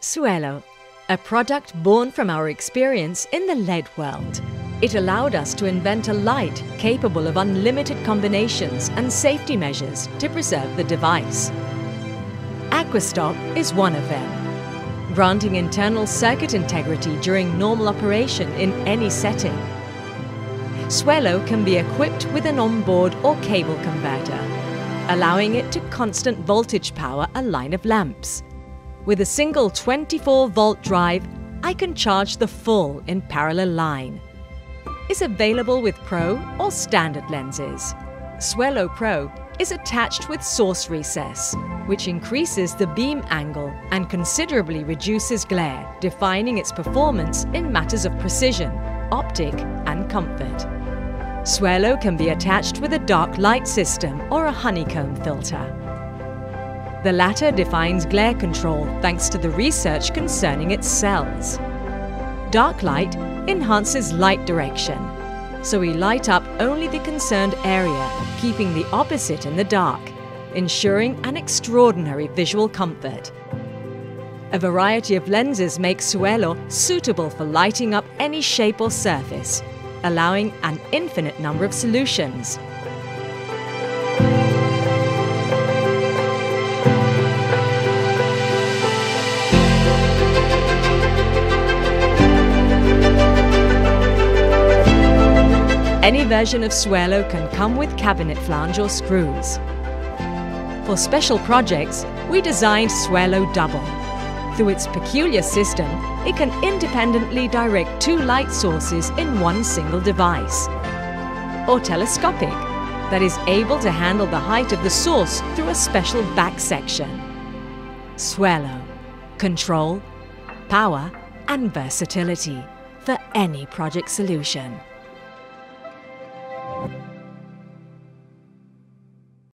Suelo, a product born from our experience in the LED world. It allowed us to invent a light capable of unlimited combinations and safety measures to preserve the device. Aquastop is one of them, granting internal circuit integrity during normal operation in any setting. Suelo can be equipped with an onboard or cable converter, allowing it to constant voltage power a line of lamps. With a single 24 volt drive, I can charge the full in parallel line. Is available with Pro or standard lenses. Suelo Pro is attached with source recess, which increases the beam angle and considerably reduces glare, defining its performance in matters of precision, optic and comfort. Suelo can be attached with a dark light system or a honeycomb filter. The latter defines glare control thanks to the research concerning its cells. Dark light enhances light direction, so we light up only the concerned area, keeping the opposite in the dark, ensuring an extraordinary visual comfort. A variety of lenses make Suelo suitable for lighting up any shape or surface, allowing an infinite number of solutions. Any version of Suelo can come with cabinet flange or screws. For special projects, we designed Suelo Double. Through its peculiar system, it can independently direct two light sources in one single device. Or telescopic, that is able to handle the height of the source through a special back section. Suelo. Control, power and versatility for any project solution.